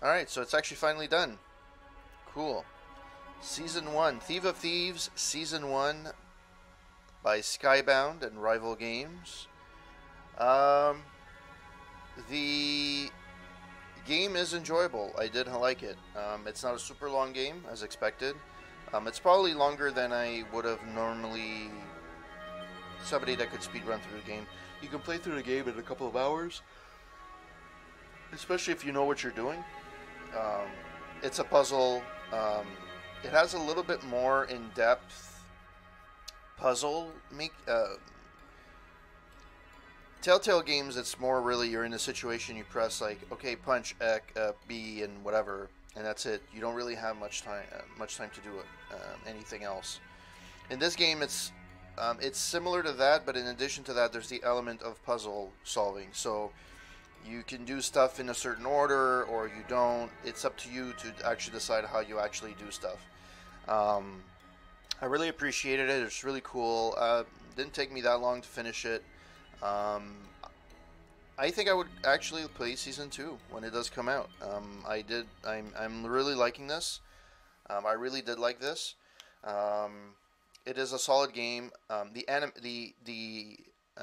Alright, so it's actually finally done. Cool. Season 1, Thief of Thieves, Season 1 by Skybound and Rival Games. Um, the game is enjoyable. I did like it. Um, it's not a super long game, as expected. Um, it's probably longer than I would have normally. Somebody that could speed run through the game. You can play through the game in a couple of hours, especially if you know what you're doing. Um, it's a puzzle. Um, it has a little bit more in-depth puzzle make. Uh, Telltale games, it's more really you're in a situation you press like okay punch X, uh, B and whatever, and that's it. You don't really have much time uh, much time to do it, um, anything else. In this game, it's um, it's similar to that, but in addition to that, there's the element of puzzle solving. So you can do stuff in a certain order or you don't. It's up to you to actually decide how you actually do stuff. Um, I really appreciated it. It's really cool. Uh, didn't take me that long to finish it. Um, I think I would actually play season two when it does come out. Um, I did. I'm. I'm really liking this. Um, I really did like this. Um, it is a solid game. Um, the anim- the the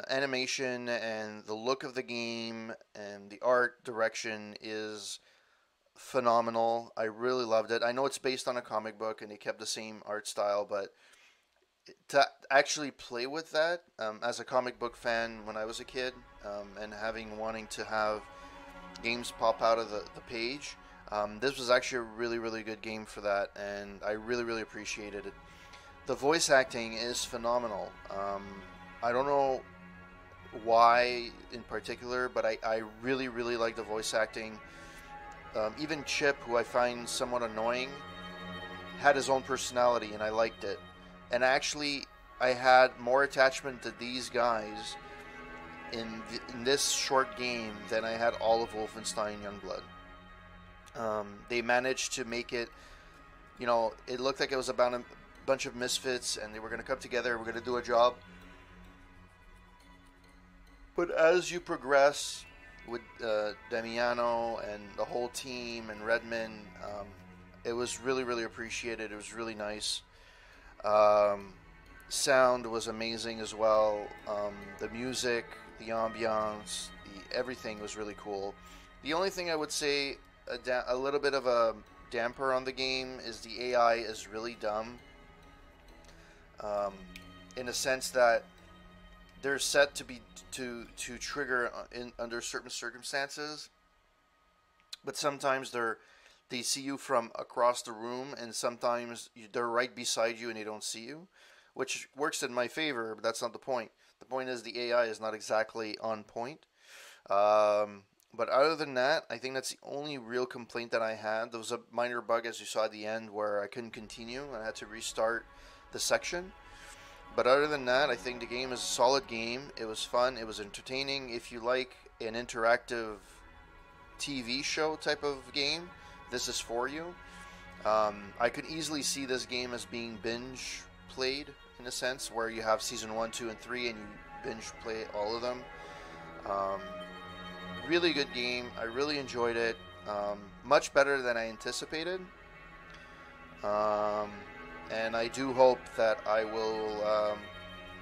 animation and the look of the game and the art direction is phenomenal. I really loved it. I know it's based on a comic book and they kept the same art style, but to actually play with that um, as a comic book fan when I was a kid um, and having wanting to have games pop out of the, the page, um, this was actually a really, really good game for that, and I really, really appreciated it. The voice acting is phenomenal. Um, I don't know why in particular, but I, I really, really like the voice acting. Um, even Chip, who I find somewhat annoying, had his own personality, and I liked it. And actually, I had more attachment to these guys in, th- in this short game than I had all of Wolfenstein Youngblood. Um, they managed to make it, you know, it looked like it was about a bunch of misfits, and they were going to come together. We're going to do a job. But as you progress with uh, Damiano and the whole team and Redmond, um, it was really, really appreciated. It was really nice. Um, sound was amazing as well. Um, the music, the ambiance, the everything was really cool. The only thing I would say a, a little bit of a damper on the game is the AI is really dumb. Um, in a sense that they're set to be to to trigger in under certain circumstances, but sometimes they're they see you from across the room, and sometimes they're right beside you and they don't see you, which works in my favor. But that's not the point. The point is the AI is not exactly on point. Um, but other than that, I think that's the only real complaint that I had. There was a minor bug, as you saw at the end, where I couldn't continue. I had to restart the section. But other than that, I think the game is a solid game. It was fun. It was entertaining. If you like an interactive TV show type of game, this is for you. Um, I could easily see this game as being binge played in a sense, where you have season one, two, and three, and you binge play all of them. Um, really good game. I really enjoyed it. Um, much better than I anticipated. Um, and I do hope that I will um,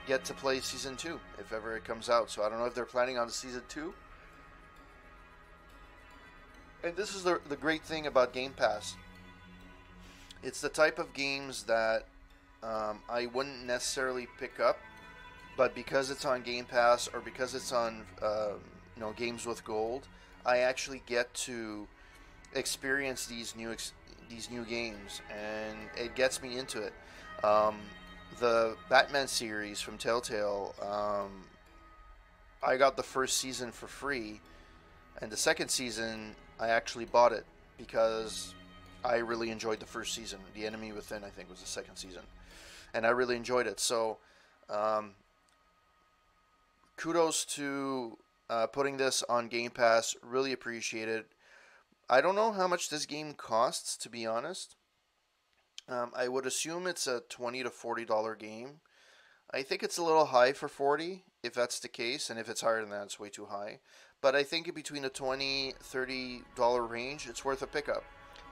get to play season two if ever it comes out. So I don't know if they're planning on season two. And this is the, the great thing about Game Pass. It's the type of games that um, I wouldn't necessarily pick up, but because it's on Game Pass or because it's on um, you know Games with Gold, I actually get to experience these new these new games, and it gets me into it. Um, the Batman series from Telltale, um, I got the first season for free, and the second season I actually bought it because I really enjoyed the first season. The Enemy Within, I think, was the second season, and I really enjoyed it. So, um, kudos to uh, putting this on Game Pass. Really appreciate it. I don't know how much this game costs, to be honest. Um, I would assume it's a twenty to forty dollar game. I think it's a little high for forty, if that's the case, and if it's higher than that, it's way too high. but I think in between the 20 30 dollar range, it's worth a pickup.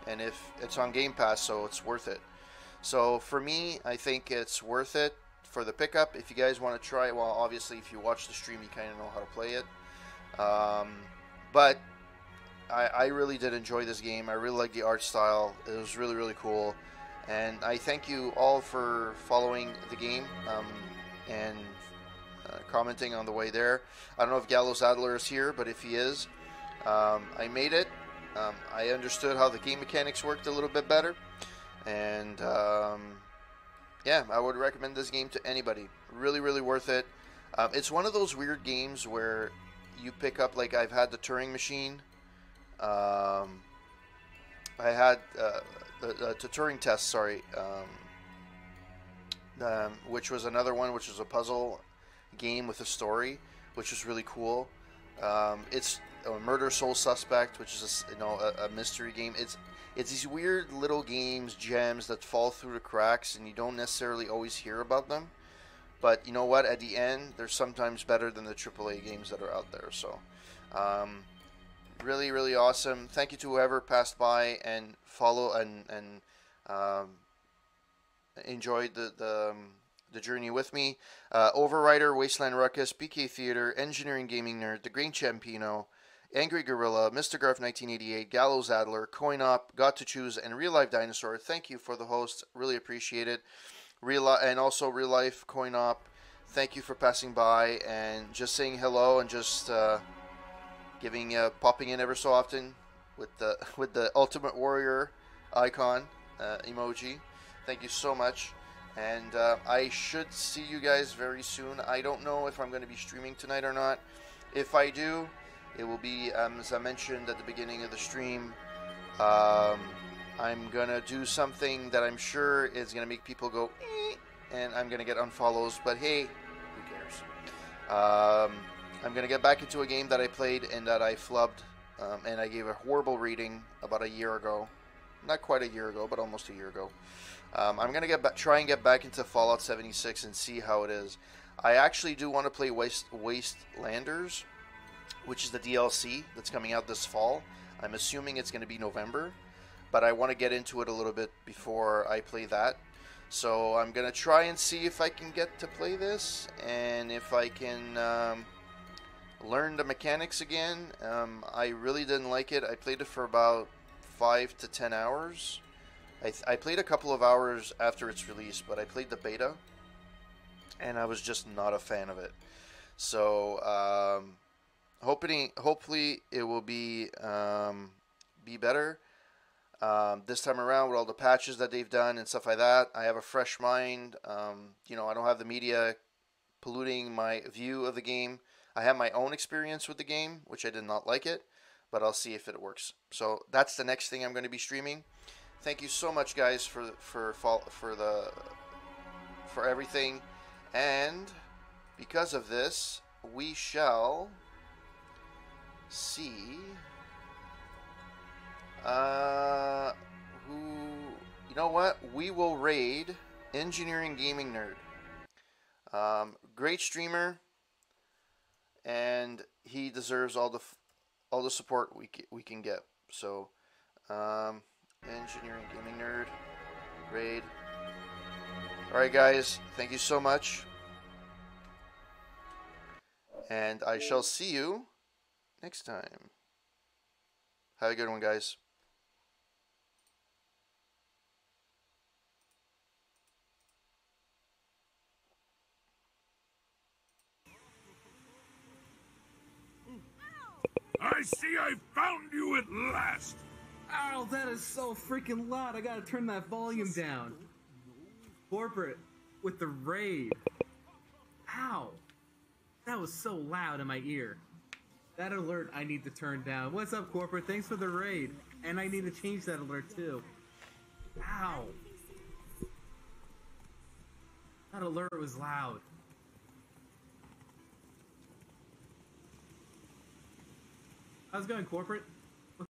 And if it's on Game Pass, so it's worth it. So for me, I think it's worth it for the pickup. If you guys want to try it, well, obviously, if you watch the stream, you kind of know how to play it. Um, but I, I really did enjoy this game. I really like the art style. It was really, really cool. And I thank you all for following the game um, and uh, commenting on the way there. I don't know if Gallows Adler is here, but if he is, um, I made it. Um, I understood how the game mechanics worked a little bit better. And um, yeah, I would recommend this game to anybody. Really, really worth it. Um, it's one of those weird games where you pick up, like, I've had the Turing machine. Um, I had uh, the, the, Turing test, sorry, um, um, which was another one, which was a puzzle game with a story, which was really cool. Um, it's a Murder Soul Suspect, which is a, you know a, a, mystery game. It's it's these weird little games, gems that fall through the cracks, and you don't necessarily always hear about them. But you know what? At the end, they're sometimes better than the AAA games that are out there. So, um, really, really awesome. Thank you to whoever passed by and follow and and um, enjoyed the the, um, the journey with me. Uh, Overrider, Wasteland Ruckus, BK Theater, Engineering Gaming Nerd, The Green Champino, Angry Gorilla, Mr. Garf 1988, Gallows Adler, Coin Up, Got to Choose, and Real Life Dinosaur. Thank you for the host. Really appreciate it. Real and also Real Life Coin Up. Thank you for passing by and just saying hello and just uh, giving uh, popping in ever so often with the with the Ultimate Warrior icon uh, emoji. Thank you so much. And uh, I should see you guys very soon. I don't know if I'm going to be streaming tonight or not. If I do, it will be, um, as I mentioned at the beginning of the stream, um, I'm going to do something that I'm sure is going to make people go, eh, and I'm going to get unfollows, but hey, who cares? Um, I'm going to get back into a game that I played and that I flubbed, um, and I gave a horrible reading about a year ago. Not quite a year ago, but almost a year ago. Um, I'm gonna get try and get back into Fallout 76 and see how it is. I actually do want to play Waste Wastelanders, which is the DLC that's coming out this fall. I'm assuming it's going to be November, but I want to get into it a little bit before I play that. So I'm going to try and see if I can get to play this and if I can um, learn the mechanics again. Um, I really didn't like it. I played it for about five to ten hours. I, I played a couple of hours after its release, but I played the beta, and I was just not a fan of it. So, um, hoping hopefully it will be um, be better um, this time around with all the patches that they've done and stuff like that. I have a fresh mind. Um, you know, I don't have the media polluting my view of the game. I have my own experience with the game, which I did not like it, but I'll see if it works. So that's the next thing I'm going to be streaming thank you so much, guys, for for for the for everything, and because of this, we shall see uh, who. You know what? We will raid Engineering Gaming Nerd. Um, great streamer, and he deserves all the all the support we we can get. So. Um, Engineering Gaming Nerd. Raid. Alright, guys. Thank you so much. And I shall see you next time. Have a good one, guys. I see I found you at last! Ow, that is so freaking loud. I gotta turn that volume down. Corporate with the raid. Ow. That was so loud in my ear. That alert I need to turn down. What's up, corporate? Thanks for the raid. And I need to change that alert too. Ow. That alert was loud. How's it going, corporate?